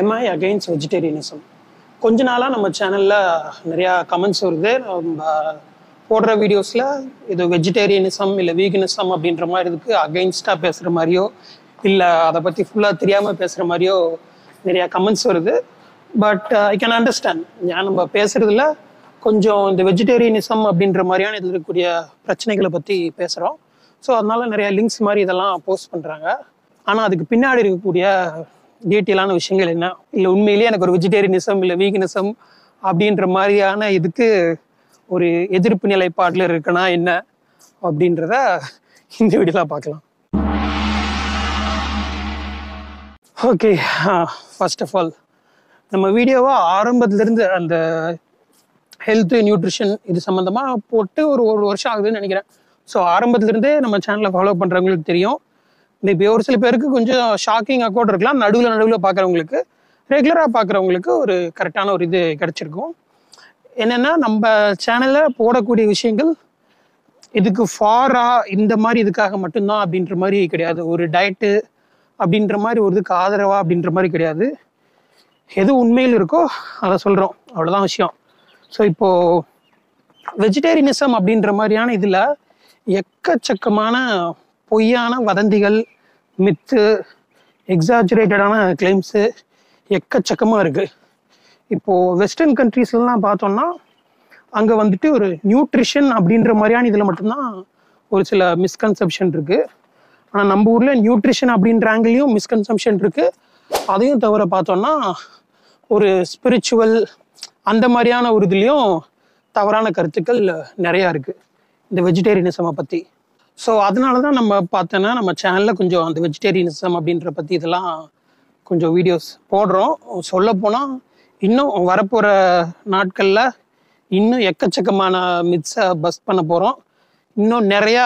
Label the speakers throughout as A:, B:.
A: Mi against vegetarianism கொஞ்ச நாளாக நம்ம சேனலில் நிறையா கமெண்ட்ஸ் வருது. நம்ம போடுற வீடியோஸில் இது வெஜிடேரியனிசம் இல்லை வீகனிசம் அப்படின்ற மாதிரி இதுக்கு அகைன்ஸ்டாக பேசுகிற மாதிரியோ இல்லை அதை பற்றி ஃபுல்லாக தெரியாமல் பேசுகிற மாதிரியோ நிறையா கமெண்ட்ஸ் வருது. பட் ஐ கேன் அண்டர்ஸ்டாண்ட் ஏன் நம்ம பேசுகிறதுல கொஞ்சம் இந்த வெஜிடேரியனிசம் அப்படின்ற மாதிரியான இதில் இருக்கக்கூடிய பிரச்சனைகளை பற்றி பேசுகிறோம் ஸோ அதனால நிறைய லிங்க்ஸ் மாதிரி இதெல்லாம் போஸ்ட் பண்ணுறாங்க ஆனால் அதுக்கு பின்னாடி இருக்கக்கூடிய டீட்டெயிலான விஷயங்கள் என்ன? இல்லை உண்மையிலேயே எனக்கு ஒரு வெஜிடேரியனிசம் இல்லை வீகனிசம் அப்படின்ற மாதிரியான இதுக்கு ஒரு எதிர்ப்பு நிலைப்பாட்டில் இருக்கனா என்ன? அப்படின்றத இந்த வீடியோவில் பார்க்கலாம். ஓகே ஃபர்ஸ்ட் ஆஃப் ஆல் நம்ம வீடியோவை ஆரம்பத்துலேருந்து அந்த ஹெல்த்து நியூட்ரிஷன் இது சம்மந்தமாக போட்டு ஒரு ஒரு வருஷம் ஆகுதுன்னு நினைக்கிறேன். ஸோ ஆரம்பத்துலேருந்தே நம்ம சேனலை ஃபாலோ பண்ணுறவங்களுக்கு தெரியும். மேபி ஒரு சில பேருக்கு கொஞ்சம் ஷாக்கிங்காக கூட இருக்கலாம். நடுவில் நடுவில் பார்க்குறவங்களுக்கு ரெகுலராக பார்க்குறவங்களுக்கு ஒரு கரெக்டான ஒரு இது கிடச்சிருக்கும். என்னென்னா நம்ம சேனலில் போடக்கூடிய விஷயங்கள் இதுக்கு ஃபாரா இந்த மாதிரி இதுக்காக மட்டும்தான் அப்படின்ற மாதிரி கிடையாது. ஒரு டயட்டு அப்படின்ற மாதிரி ஒரு இதுக்கு ஆதரவா அப்படின்ற மாதிரி கிடையாது. எது உண்மையில் இருக்கோ அதை சொல்கிறோம் அவ்வளோதான் விஷயம். ஸோ இப்போது வெஜிடேரியனிசம் அப்படின்ற மாதிரியான இதில் எக்கச்சக்கமான பொய்யான வதந்திகள் மித்து எக்ஸாஜுரேட்டடான கிளைம்ஸு எக்கச்சக்கமாக இருக்குது இப்போது வெஸ்டர்ன் கண்ட்ரீஸ்லாம் பார்த்தோம்னா அங்கே வந்துட்டு ஒரு நியூட்ரிஷன் அப்படின்ற மாதிரியான இதில் மட்டும்தான் ஒரு சில மிஸ்கன்செப்ஷன் இருக்குது ஆனால் நம்ம ஊரில் நியூட்ரிஷன் அப்படின்ற ஆங்கிலையும் மிஸ்கன்செப்ஷன் இருக்குது அதையும் தவிர பார்த்தோம்னா ஒரு ஸ்பிரிச்சுவல் அந்த மாதிரியான ஒரு இதுலேயும் தவறான கருத்துக்கள் நிறையா இருக்குது இந்த வெஜிடேரியனிசமை பற்றி ஸோ அதனால தான் நம்ம பார்த்தோன்னா நம்ம சேனலில் கொஞ்சம் அந்த வெஜிடேரியனிசம் அப்படின்ற பற்றி இதெல்லாம் கொஞ்சம் வீடியோஸ் போடுறோம். சொல்லப்போனால் இன்னும் வரப்போகிற நாட்களில் இன்னும் எக்கச்சக்கமான மித்ஸை பஸ் பண்ண போகிறோம் இன்னும் நிறையா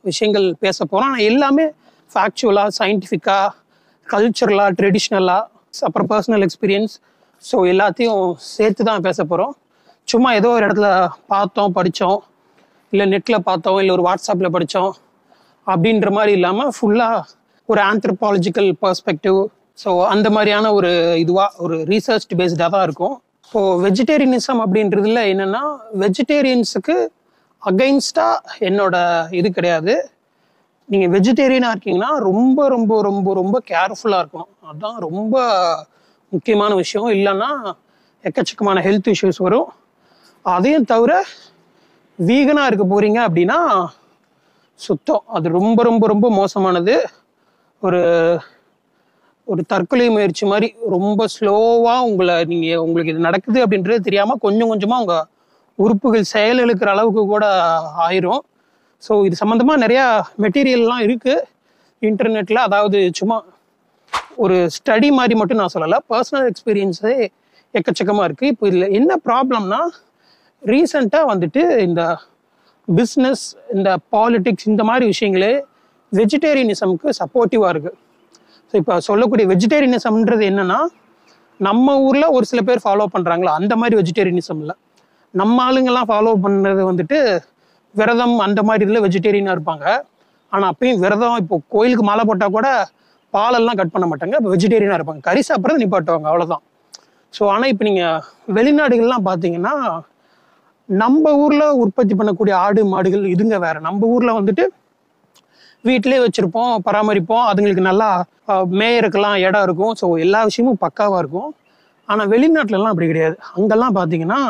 A: விஷயங்கள் பேச போகிறோம் ஆனால் எல்லாமே ஃபேக்சுவலாக சயின்டிஃபிக்காக கல்ச்சுரலாக ட்ரெடிஷ்னலாக அப்புறம் பர்சனல் எக்ஸ்பீரியன்ஸ் ஸோ எல்லாத்தையும் சேர்த்து தான் பேச போகிறோம் சும்மா ஏதோ ஒரு இடத்துல பார்த்தோம் படித்தோம் இல்லை நெட்டில் பார்த்தோம் இல்லை ஒரு வாட்ஸ்அப்பில் படித்தோம் அப்படின்ற மாதிரி இல்லாமல் ஃபுல்லாக ஒரு ஆந்த்ரபாலஜிக்கல் பர்ஸ்பெக்டிவ் ஸோ அந்த மாதிரியான ஒரு இதுவாக ஒரு ரீசர்ச் பேஸ்டாக தான் இருக்கும். ஸோ வெஜிடேரியனிசம் அப்படின்றதுல என்னென்னா வெஜிடேரியன்ஸுக்கு அகைன்ஸ்டாக என்னோட இது கிடையாது. நீங்கள் வெஜிடேரியனாக இருக்கீங்கன்னா ரொம்ப ரொம்ப ரொம்ப ரொம்ப கேர்ஃபுல்லாக இருக்கணும். அதுதான் ரொம்ப முக்கியமான விஷயம். இல்லைன்னா எக்கச்சக்கமான ஹெல்த் இஷ்யூஸ் வரும். அதையும் தவிர வீகனாக இருக்க போகிறீங்க அப்படின்னா சுத்தம். அது ரொம்ப ரொம்ப ரொம்ப மோசமானது. ஒரு ஒரு தற்கொலை முயற்சி மாதிரி ரொம்ப ஸ்லோவாக உங்களை நீங்கள் உங்களுக்கு இது நடக்குது அப்படின்றது தெரியாமல் கொஞ்சம் கொஞ்சமாக உங்கள் உறுப்புகள் செயல் இழுக்கிற அளவுக்கு கூட ஆயிரும். ஸோ இது சம்மந்தமாக நிறையா மெட்டீரியல்லாம் இருக்குது இன்டர்நெட்டில் அதாவது சும்மா ஒரு ஸ்டடி மாதிரி மட்டும் நான் சொல்லலை. பர்சனல் எக்ஸ்பீரியன்ஸே எக்கச்சக்கமாக இருக்குது இப்போ இதில் என்ன ப்ராப்ளம்னா ரீசண்டாக வந்துட்டு இந்த பிஸ்னஸ் இந்த பாலிட்டிக்ஸ் இந்த மாதிரி விஷயங்களே வெஜிடேரியனிசம்க்கு சப்போர்ட்டிவாக இருக்குது ஸோ இப்போ சொல்லக்கூடிய வெஜிடேரியனிசம்ன்றது என்னென்னா நம்ம ஊரில் ஒரு சில பேர் ஃபாலோ பண்ணுறாங்களா அந்த மாதிரி வெஜிடேரியனிசம் இல்லை நம்ம ஆளுங்கெல்லாம் ஃபாலோ பண்ணுறது வந்துட்டு விரதம் அந்த மாதிரி இதில் வெஜிடேரியனாக இருப்பாங்க. ஆனால் அப்பயும் விரதம் இப்போ கோயிலுக்கு மாலை போட்டால் கூட பாலெல்லாம் கட் பண்ண மாட்டாங்க. இப்போ வெஜிடேரியனாக இருப்பாங்க. கறி சாப்பிட்றது நிப்பாட்டுவாங்க. அவ்வளோதான் ஸோ ஆனால் இப்போ நீங்கள் வெளிநாடுகள்லாம் பார்த்தீங்கன்னா நம்ம ஊரில் உற்பத்தி பண்ணக்கூடிய ஆடு மாடுகள் இதுங்க வேற. நம்ம ஊரில் வந்துட்டு வீட்டிலே வச்சுருப்போம் பராமரிப்போம். அதுங்களுக்கு நல்லா மேயருக்கெல்லாம் இடம் இருக்கும். ஸோ எல்லா விஷயமும் பக்காவாக இருக்கும். ஆனால் வெளிநாட்டிலலாம் அப்படி கிடையாது. அங்கெல்லாம் பார்த்தீங்கன்னா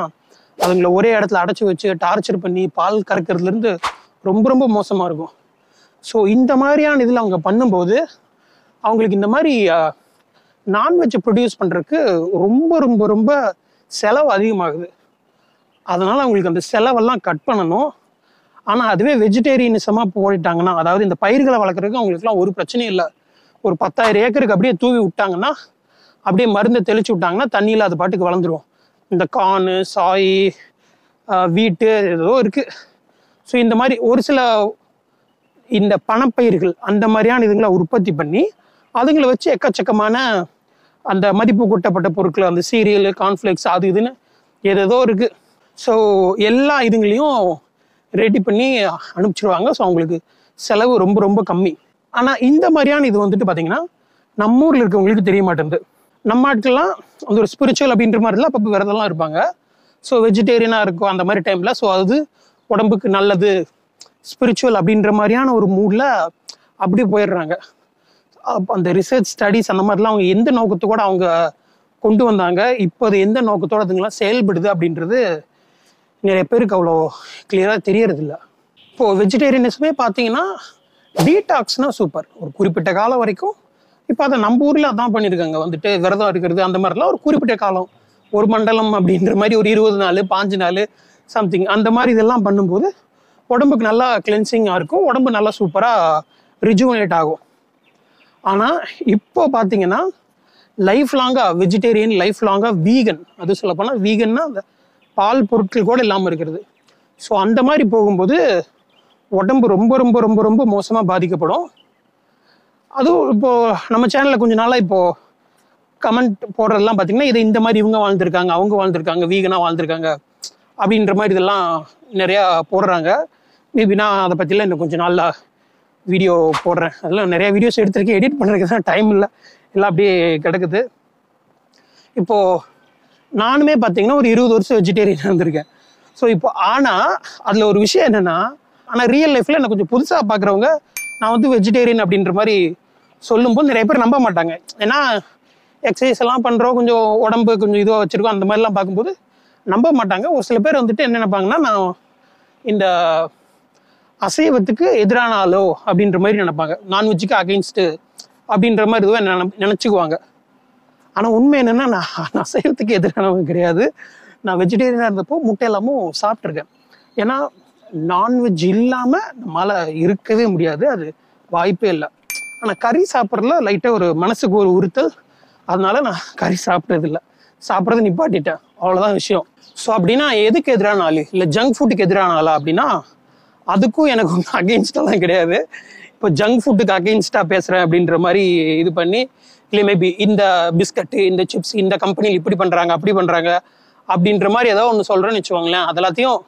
A: அதுங்களை ஒரே இடத்துல அடைச்சி வச்சு டார்ச்சர் பண்ணி பால் கறக்கிறதுலேருந்து ரொம்ப ரொம்ப மோசமாக இருக்கும். ஸோ இந்த மாதிரியான இதில் அவங்க பண்ணும்போது அவங்களுக்கு இந்த மாதிரி நான்வெஜ் ப்ரொடியூஸ் பண்ணுறதுக்கு ரொம்ப ரொம்ப ரொம்ப செலவு அதிகமாகுது. அதனால் அவங்களுக்கு அந்த செலவெல்லாம் கட் பண்ணணும். ஆனால் அதுவே வெஜிடேரியனிசமாக போயிட்டாங்கன்னா அதாவது இந்த பயிர்களை வளர்க்குறதுக்கு அவங்களுக்குலாம் ஒரு பிரச்சனையும் இல்லை. ஒரு பத்தாயிரம் ஏக்கருக்கு அப்படியே தூவி விட்டாங்கன்னா அப்படியே மருந்தை தெளிச்சு விட்டாங்கன்னா தண்ணியில் அது பாட்டுக்கு வளர்ந்துரும் இந்த கானு சாய் வீட்டு ஏதோ இருக்குது ஸோ இந்த மாதிரி ஒரு சில இந்த பணப்பயிர்கள் அந்த மாதிரியான இதுங்களை உற்பத்தி பண்ணி அதுங்களை வச்சு எக்கச்சக்கமான அந்த மதிப்பு கூட்டப்பட்ட பொருட்கள் அந்த சீரியல் கான்ஃப்ளெக்ஸ் அது இதுன்னு ஏதேதோ இருக்குது ஸோ எல்லா இதுங்களையும் ரெடி பண்ணி அனுப்பிச்சிடுவாங்க ஸோ அவங்களுக்கு செலவு ரொம்ப ரொம்ப கம்மி. ஆனால் இந்த மாதிரியான இது வந்துட்டு பார்த்தீங்கன்னா நம்ம ஊரில் இருக்கவங்களுக்கு தெரிய மாட்டேங்குது நம்ம ஆட்கள்லாம் அந்த ஒரு ஸ்பிரிச்சுவல் அப்படின்ற மாதிரிலாம் அப்பப்போ விரதம்லாம் இருப்பாங்க. ஸோ வெஜிடேரியனாக இருக்கும் அந்த மாதிரி டைமில் ஸோ அது உடம்புக்கு நல்லது ஸ்பிரிச்சுவல் அப்படின்ற மாதிரியான ஒரு மூடில் அப்படி போயிடுறாங்க. அந்த ரிசர்ச் ஸ்டடீஸ் அந்த மாதிரிலாம் அவங்க எந்த நோக்கத்தோட அவங்க கொண்டு வந்தாங்க இப்போ அது எந்த நோக்கத்தோட அதுங்களாம் செயல்படுது அப்படின்றது நிறைய பேருக்கு அவ்வளோ கிளியராக தெரியறதில்ல. இப்போது வெஜிடேரியனிசமே பார்த்தீங்கன்னா டீடாக்ஸ்னா சூப்பர் ஒரு குறிப்பிட்ட காலம் வரைக்கும் இப்போ அதை நம்ம ஊரில் அதான் பண்ணியிருக்காங்க. வந்துட்டு விரதம் இருக்கிறது அந்த மாதிரிலாம் ஒரு குறிப்பிட்ட காலம். ஒரு மண்டலம் அப்படின்ற மாதிரி ஒரு இருபது நாள் பாஞ்சு நாள் சம்திங் அந்த மாதிரி இதெல்லாம் பண்ணும்போது உடம்புக்கு நல்லா கிளென்சிங்காக இருக்கும். உடம்பு நல்லா சூப்பராக ரிஜுவனேட் ஆகும். ஆனால் இப்போ பார்த்தீங்கன்னா லைஃப் லாங்காக வெஜிடேரியன் லைஃப் லாங்காக வீகன் அது சொல்லப்போனால் வீகன்னா அந்த பால் பொருட்கள் கூட இல்லாமல் இருக்கிறது. ஸோ அந்த மாதிரி போகும்போது உடம்பு ரொம்ப ரொம்ப ரொம்ப ரொம்ப மோசமாக பாதிக்கப்படும். அதுவும் இப்போது நம்ம சேனலில் கொஞ்ச நாளாக இப்போது கமெண்ட் போடுறதெல்லாம் பார்த்திங்கன்னா இது இந்த மாதிரி இவங்க வாழ்ந்துருக்காங்க அவங்க வாழ்ந்துருக்காங்க வீகனாக வாழ்ந்துருக்காங்க அப்படின்ற மாதிரி இதெல்லாம் நிறையா போடுறாங்க. மேபி நான் அதை பற்றிலாம் இன்னும் கொஞ்சம் நாளில் வீடியோ போடுறேன். அதெல்லாம் நிறைய வீடியோஸ் எடுத்திருக்கேன். எடிட் பண்ணுறதுக்கு தான் டைம் இல்லை. எல்லாம் அப்படியே கிடக்குது. இப்போது நானுமே பார்த்தீங்கன்னா ஒரு இருபது வருஷம் வெஜிடேரியன் இருந்திருக்கேன். ஸோ இப்போ ஆனால் அதில் ஒரு விஷயம் என்னென்னா ஆனால் ரியல் லைஃப்பில் என்னை கொஞ்சம் புதுசாக பார்க்குறவங்க நான் வந்து வெஜிடேரியன் அப்படின்ற மாதிரி சொல்லும்போது நிறைய பேர் நம்ப மாட்டாங்க. ஏன்னா எக்ஸசைஸ் எல்லாம் பண்ணுறோம் கொஞ்சம் உடம்பு கொஞ்சம் இதுவாக வச்சுருக்கோம் அந்த மாதிரிலாம் பார்க்கும்போது நம்ப மாட்டாங்க. ஒரு சில பேர் வந்துட்டு என்ன நினைப்பாங்கன்னா நான் இந்த அசைவத்துக்கு எதிரான ஆளோ அப்படின்ற மாதிரி நினைப்பாங்க. நான்வெஜ்ஜுக்கு அகெயின்ஸ்ட்டு அப்படின்ற மாதிரி இதுவாக நினை நினச்சிக்குவாங்க. ஆனால் உண்மை என்னென்னா நான் நான் அசைவத்துக்கு எதிரானவங்க கிடையாது. நான் வெஜிடேரியனாக இருந்தப்போ முட்டை எல்லாமும் சாப்பிட்ருக்கேன் ஏன்னா நான்வெஜ் இல்லாமல் நம்மளால் இருக்கவே முடியாது. அது வாய்ப்பே இல்லை. ஆனால் கறி சாப்பிட்றதுல லைட்டாக ஒரு மனசுக்கு ஒரு உறுத்தல். அதனால நான் கறி சாப்பிட்றதில்ல சாப்பிட்றது நிப்பாட்டிட்டேன். அவ்வளோதான் விஷயம். ஸோ அப்படின்னா எதுக்கு எதிரான ஆள்? இல்லை ஜங்க் ஃபுட்டுக்கு எதிரான ஆளா அப்படின்னா அதுக்கும் எனக்கு ஒன்றும் அகெயின்ஸ்டெல்லாம் கிடையாது. இப்போ ஜங்க் ஃபுட்டுக்கு அகெயின்ஸ்டாக பேசுகிறேன் அப்படின்ற மாதிரி இது பண்ணி இல்லை மேபி இந்த பிஸ்கட்டு இந்த சிப்ஸ் இந்த கம்பெனியில் இப்படி பண்ணுறாங்க அப்படி பண்ணுறாங்க அப்படின்ற மாதிரி ஏதோ ஒன்று சொல்கிறேன்னு வச்சுக்கோங்களேன். அது எல்லாத்தையும்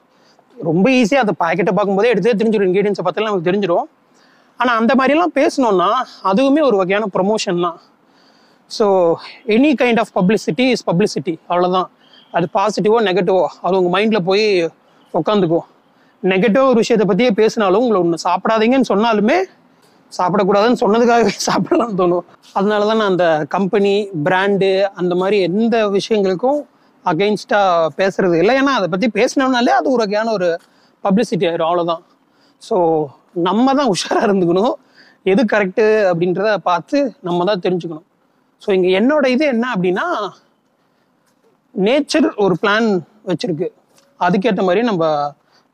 A: ரொம்ப ஈஸியாக அந்த பாக்கெட்டை பார்க்கும்போதே எடுத்து தெரிஞ்சிடும் இன்க்ரீடியன்ஸை பார்த்தாலும் நமக்கு தெரிஞ்சிடும் ஆனால் அந்த மாதிரிலாம் பேசணுன்னா அதுவுமே ஒரு வகையான ப்ரொமோஷன் தான். So any kind of publicity is publicity அவ்வளோதான் அது பாசிட்டிவோ நெகட்டிவோ அது உங்கள் மைண்டில் போய் உட்காந்துக்கும் நெகட்டிவ் ஒரு விஷயத்தை பற்றியே பேசினாலும் உங்களை ஒன்று சாப்பிடாதீங்கன்னு சொன்னாலுமே சாப்பிடக்கூடாதுன்னு சொன்னதுக்காகவே சாப்பிடலாம்னு தோணும். அதனால தான் நான் அந்த கம்பெனி பிராண்டு அந்த மாதிரி எந்த விஷயங்களுக்கும் அகெயின்ஸ்டாக பேசுறது இல்லை. ஏன்னா அதை பற்றி பேசினோம்னாலே அது ஒரு வகையான ஒரு பப்ளிசிட்டி ஆயிரும். அவ்வளோதான் ஸோ நம்ம தான் உஷாராக இருந்துக்கணும். எது கரெக்டு அப்படின்றத பார்த்து நம்ம தான் தெரிஞ்சுக்கணும். ஸோ இங்கே என்னோட இது என்ன அப்படின்னா நேச்சர் ஒரு பிளான் வச்சுருக்கு. அதுக்கேற்ற மாதிரி நம்ம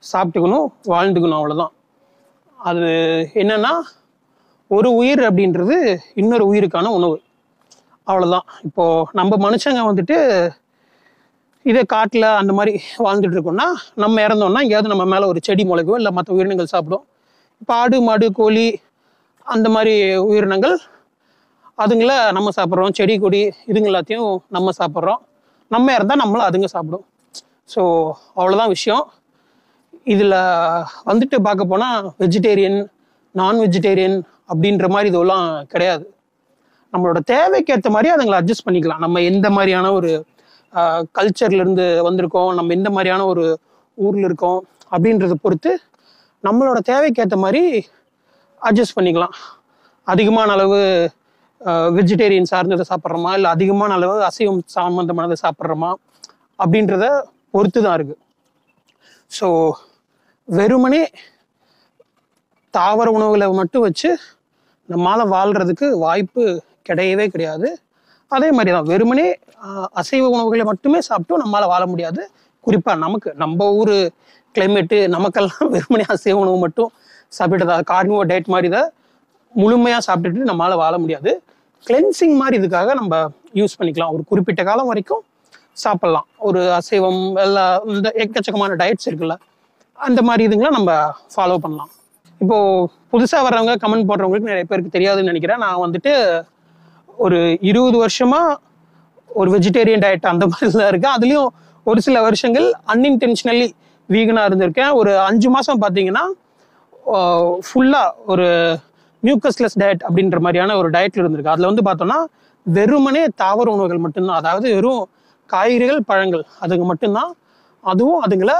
A: சாப்பிட்டுக்கணும் வாழ்ந்துக்கணும் அவ்வளோதான் அது என்னன்னா ஒரு உயிர் அப்படின்றது இன்னொரு உயிருக்கான உணவு. அவ்வளோதான் இப்போ நம்ம மனுஷங்க வந்துட்டு இதே காட்டில் அந்த மாதிரி வாழ்ந்துட்டு இருக்கோம்னா நம்ம இறந்தோம்னா எங்கேயாவது நம்ம மேலே ஒரு செடி முளைக்கோ இல்லை மற்ற உயிரினங்கள் சாப்பிடும். இப்போ ஆடு மாடு கோழி அந்த மாதிரி உயிரினங்கள் அதுங்கள நம்ம சாப்பிட்றோம். செடி கொடி இதுங்க எல்லாத்தையும் நம்ம சாப்பிட்றோம். நம்ம இறந்தால் நம்மளும் அதுங்க சாப்பிடும். ஸோ அவ்வளோதான் விஷயம். இதில் வந்துட்டு பார்க்க போனால் வெஜிடேரியன் நான் வெஜிடேரியன் அப்படின்ற மாதிரி இதெல்லாம் கிடையாது. நம்மளோட தேவைக்கு ஏற்ற மாதிரி அதுங்களை அட்ஜஸ்ட் பண்ணிக்கலாம். நம்ம எந்த மாதிரியான ஒரு கல்ச்சர்லேருந்து வந்திருக்கோம் நம்ம எந்த மாதிரியான ஒரு ஊரில் இருக்கோம் அப்படின்றத பொறுத்து நம்மளோட தேவைக்கு ஏற்ற மாதிரி அட்ஜஸ்ட் பண்ணிக்கலாம். அதிகமான அளவு வெஜிடேரியன் சார்ந்ததை சாப்பிட்றோமா? இல்லை அதிகமான அளவு அசைவம் சம்பந்தமானதை சாப்பிட்றோமா? அப்படின்றத பொறுத்து தான் இருக்குது ஸோ வெறுமனே தாவர உணவுகளை மட்டும் வச்சு நம்மளால் வாழ்கிறதுக்கு வாய்ப்பு கிடையவே கிடையாது. அதே மாதிரி தான் வெறுமனே அசைவ உணவுகளை மட்டுமே சாப்பிட்டும் நம்மளால் வாழ முடியாது. குறிப்பாக நமக்கு நம்ம ஊர் கிளைமேட்டு நமக்கெல்லாம் வெறுமனே அசைவ உணவு மட்டும் சாப்பிட்டதா கார்னிவோ டயட் மாதிரி தான் முழுமையாக சாப்பிட்டுட்டு நம்மளால் வாழ முடியாது. கிளென்சிங் மாதிரி இதுக்காக நம்ம யூஸ் பண்ணிக்கலாம். ஒரு குறிப்பிட்ட காலம் வரைக்கும் சாப்பிட்லாம். ஒரு அசைவம் எல்லா இந்த எக்கச்சக்கமான டயட்ஸ் இருக்குல்ல அந்த மாதிரி இதுங்களை நம்ம ஃபாலோ பண்ணலாம். இப்போ புதுசா வர்றவங்க கமெண்ட் போடுறவங்களுக்கு நிறைய பேருக்கு தெரியாதுன்னு நினைக்கிறேன். நான் வந்துட்டு ஒரு இருபது வருஷமா ஒரு வெஜிடேரியன் டயட் அந்த மாதிரி தான் இருக்கேன். அதுலயும் ஒரு சில வருஷங்கள் அன்இன்டென்ஷனலி வீகனா இருந்திருக்கேன். ஒரு அஞ்சு மாசம் பார்த்தீங்கன்னா ஃபுல்லா ஒரு மியூக்கஸ்லெஸ் டயட் அப்படின்ற மாதிரியான ஒரு டயட்ல இருந்திருக்கு. அதுல வந்து பார்த்தோம்னா வெறுமனே தாவர உணவுகள் மட்டும்தான். அதாவது வெறும் காய்கறிகள் பழங்கள் அதுங்க மட்டும்தான். அதுவும் அதுங்களை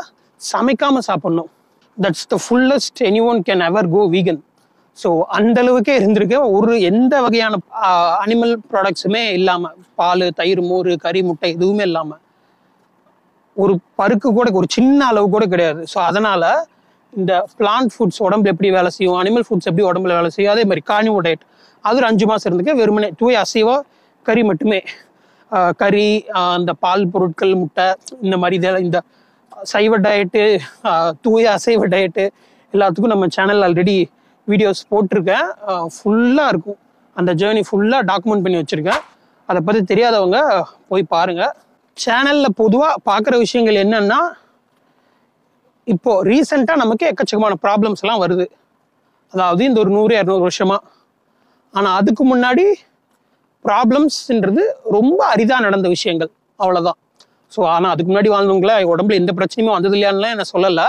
A: சமைக்காம சாப்பிடணும். That's the fullest anyone can ever go vegan so அந்த அளவுக்கே இருந்திருக்கு. ஒரு எந்த வகையான அனிமல் ப்ராடக்ட்ஸுமே இல்லாமல் பால் தயிர் மோர் கறி முட்டை எதுவுமே இல்லாமல் ஒரு பருக்கு கூட ஒரு சின்ன அளவு கூட கிடையாது. ஸோ அதனால இந்த பிளான்ட் ஃபுட்ஸ் உடம்புல எப்படி வேலை செய்யும் அனிமல் ஃபுட்ஸ் எப்படி உடம்புல வேலை செய்யும் அதே மாதிரி கார்னிவோ டயட் அது ஒரு அஞ்சு மாதம் இருந்துக்கு வெறுமனே டூ அசைவோ கறி மட்டுமே. கறி அந்த பால் பொருட்கள் முட்டை இந்த மாதிரி இதெல்லாம் இந்த சைவ டயட்டு தூய அசைவ டயட்டு எல்லாத்துக்கும் நம்ம சேனல் ஆல்ரெடி வீடியோஸ் போட்டிருக்கேன். ஃபுல்லாக இருக்கும். அந்த ஜேர்னி ஃபுல்லாக டாக்குமெண்ட் பண்ணி வச்சுருக்கேன். அதை பற்றி தெரியாதவங்க போய் பாருங்கள் சேனலில் பொதுவாக பார்க்குற விஷயங்கள் என்னென்னா இப்போது ரீசெண்டாக நமக்கு எக்கச்சக்கமான ப்ராப்ளம்ஸ் எல்லாம் வருது. அதாவது இந்த ஒரு நூறு இரநூறு வருஷமா. ஆனால் அதுக்கு முன்னாடி ப்ராப்ளம்ஸ்ன்றது ரொம்ப அரிதாக நடந்த விஷயங்கள். அவ்வளோதான் ஸோ ஆனால் அதுக்கு முன்னாடி வாழ்ந்தவங்கள உடம்புல எந்த பிரச்சனையுமே வந்தது இல்லையான்லாம் என்ன சொல்லலை.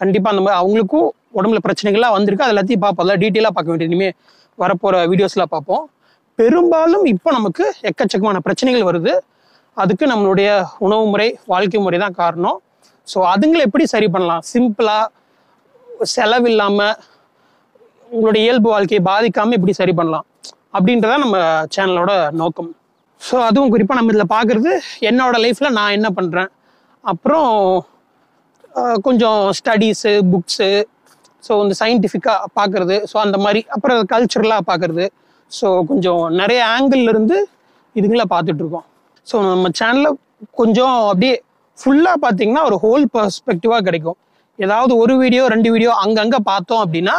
A: கண்டிப்பாக அந்த மாதிரி அவங்களுக்கும் உடம்புல பிரச்சனைகள்லாம் வந்திருக்கு. அது எல்லாத்தையும் பார்ப்போம். அதெல்லாம் டீட்டெயிலாக பார்க்க வேண்டிய இனிமேல் வரப்போகிற வீடியோஸ்லாம் பார்ப்போம். பெரும்பாலும் இப்போ நமக்கு எக்கச்சக்கமான பிரச்சனைகள் வருது. அதுக்கு நம்மளுடைய உணவு முறை வாழ்க்கை முறை தான் காரணம். ஸோ அதுங்களை எப்படி சரி பண்ணலாம்? சிம்பிளாக செலவில்லாமல் உங்களுடைய இயல்பு வாழ்க்கையை பாதிக்காமல் எப்படி சரி பண்ணலாம்? அப்படின்றத நம்ம சேனலோட நோக்கம். ஸோ அதுவும் குறிப்பாக நம்ம இதில் பார்க்குறது என்னோட லைஃப்பில் நான் என்ன பண்ணுறேன் அப்புறம் கொஞ்சம் ஸ்டடீஸு புக்ஸு ஸோ இந்த சயின்டிஃபிக்காக பார்க்குறது ஸோ அந்த மாதிரி அப்புறம் கல்ச்சுரலாக பார்க்குறது ஸோ கொஞ்சம் நிறைய ஆங்கிள்லேருந்து இருந்து இதுங்களை பார்த்துட்ருக்கோம் ஸோ நம்ம சேனலில் கொஞ்சம் அப்படியே ஃபுல்லாக பார்த்தீங்கன்னா ஒரு ஹோல் பர்ஸ்பெக்டிவாக கிடைக்கும். ஏதாவது ஒரு வீடியோ ரெண்டு வீடியோ அங்கங்கே பார்த்தோம் அப்படின்னா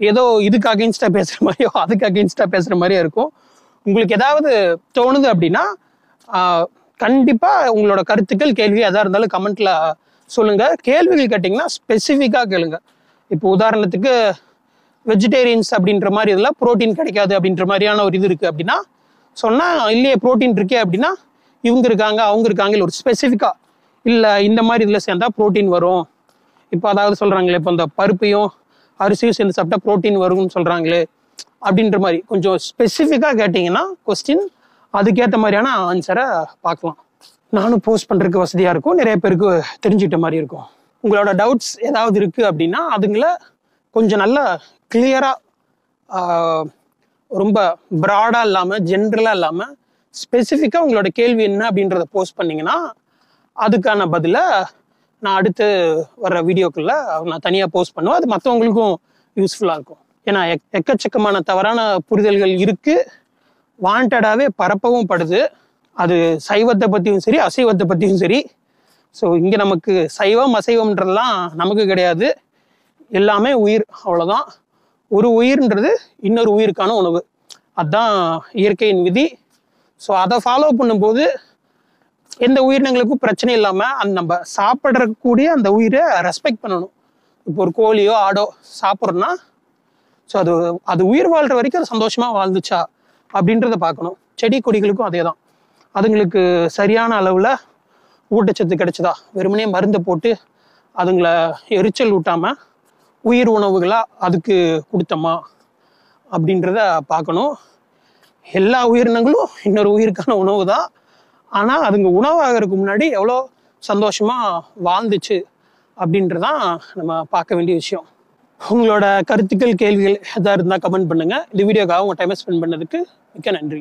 A: ஏதோ இதுக்கு அகெயின்ஸ்டாக பேசுகிற மாதிரியோ அதுக்கு அகெயின்ஸ்டாக பேசுகிற மாதிரியோ இருக்கும். உங்களுக்கு ஏதாவது தோணுது அப்படின்னா கண்டிப்பாக உங்களோட கருத்துக்கள் கேள்வி எதாக இருந்தாலும் கமெண்ட்டில் சொல்லுங்கள் கேள்விகள் கேட்டிங்கன்னா ஸ்பெசிஃபிக்காக கேளுங்க. இப்போ உதாரணத்துக்கு வெஜிடேரியன்ஸ் அப்படின்ற மாதிரி இதில் ப்ரோட்டீன் கிடைக்காது அப்படின்ற மாதிரியான ஒரு இது இருக்குது அப்படின்னா சொன்னால் இல்லையே ப்ரோட்டீன் இருக்கே அப்படின்னா இவங்க இருக்காங்க அவங்க இருக்காங்க இல்லை ஒரு ஸ்பெசிஃபிக்காக இல்லை இந்த மாதிரி இதில் சேர்ந்தால் புரோட்டீன் வரும். இப்போ அதாவது சொல்கிறாங்களே இப்போ இந்த பருப்பையும் அரிசியும் சேர்ந்து சாப்பிட்டா ப்ரோட்டீன் வரும்னு சொல்கிறாங்களே அப்படின்ற மாதிரி. கொஞ்சம் ஸ்பெசிஃபிக்காக கேட்டிங்கன்னா கொஸ்டின் அதுக்கேற்ற மாதிரியான ஆன்சரை பார்க்கலாம். நானும் போஸ்ட் பண்ணுறதுக்கு வசதியாக இருக்கும். நிறைய பேருக்கு தெரிஞ்சுக்கிட்ட மாதிரி இருக்கும். உங்களோட டவுட்ஸ் ஏதாவது இருக்குது அப்படின்னா அதுங்களை கொஞ்சம் நல்லா கிளியராக ரொம்ப ப்ராடாக இல்லாமல் ஜென்ரலாக இல்லாமல் ஸ்பெசிஃபிக்காக உங்களோட கேள்வி என்ன அப்படின்றத போஸ்ட் பண்ணிங்கன்னா அதுக்கான பதிலை நான் அடுத்து வர்ற வீடியோக்குள்ளே நான் தனியாக போஸ்ட் பண்ணுவேன். அது மற்றவங்களுக்கும் யூஸ்ஃபுல்லாக இருக்கும். ஏன்னா எக் எக்கச்சக்கமான தவறான புரிதல்கள் இருக்குது வாண்டடாகவே பரப்பவும் படுது. அது சைவத்தை பற்றியும் சரி அசைவத்தை பற்றியும் சரி. ஸோ இங்கே நமக்கு சைவம் அசைவம்ன்றதெல்லாம் நமக்கு கிடையாது. எல்லாமே உயிர் அவ்வளோதான் ஒரு உயிர்ன்றது இன்னொரு உயிருக்கான உணவு. அதுதான் இயற்கையின் விதி. ஸோ அதை ஃபாலோ பண்ணும்போது எந்த உயிரினங்களுக்கும் பிரச்சனை இல்லாமல் அந்த நம்ம சாப்பிட்றக்கூடிய அந்த உயிரை ரெஸ்பெக்ட் பண்ணணும். இப்போ ஒரு கோழியோ ஆடோ சாப்பிட்றோன்னா ஸோ அது அது உயிர் வாழ்கிற வரைக்கும் அது சந்தோஷமாக வாழ்ந்துச்சா அப்படின்றத பார்க்கணும். செடி கொடிகளுக்கும் அதே தான் அதுங்களுக்கு சரியான அளவில் ஊட்டச்சத்து கிடைச்சதா? வெறுமனே மருந்தை போட்டு அதுங்களை எரிச்சல் ஊட்டாமல் உயிர் உணவுகளாக அதுக்கு கொடுத்தோமா அப்படின்றத பார்க்கணும். எல்லா உயிரினங்களும் இன்னொரு உயிருக்கான உணவு தான். ஆனால் அதுங்க உணவாகிறதுக்கு முன்னாடி எவ்வளோ சந்தோஷமாக வாழ்ந்துச்சு அப்படின்றதான் நம்ம பார்க்க வேண்டிய விஷயம். உங்களோட கருத்துக்கள் கேள்விகள் எதாவது இருந்தால் கமெண்ட் பண்ணுங்கள் இந்த வீடியோக்காக உங்கள் டைமை ஸ்பெண்ட் பண்ணதுக்கு மிக்க நன்றி.